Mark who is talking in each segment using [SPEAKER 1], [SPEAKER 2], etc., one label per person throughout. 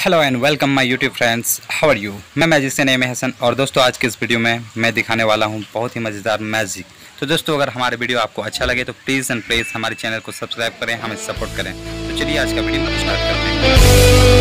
[SPEAKER 1] Hello and welcome my YouTube friends how are you मैं magician name Hasan और दोस्तों, आज के इस वीडियो में मैं दिखाने वाला हूँ बहुत ही मज़ेदार मैजिक तो दोस्तों, अगर हमारे वीडियो आपको अच्छा लगे तो प्लीज़ एंड प्लीज़ हमारे चैनल को सब्सक्राइब करें, हमें सपोर्ट करें। तो चलिए आज का वीडियो स्टार्ट करते हैं।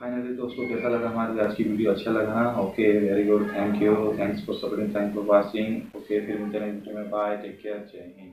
[SPEAKER 2] फाइनली दोस्तों कैसा लगा? हमारी आज की वीडियो अच्छा लगा। Okay, very good, thank you, thanks for supporting, thanks for watching. Okay, फिर मिलते हैं बाय, टेक केयर, जय हिंद।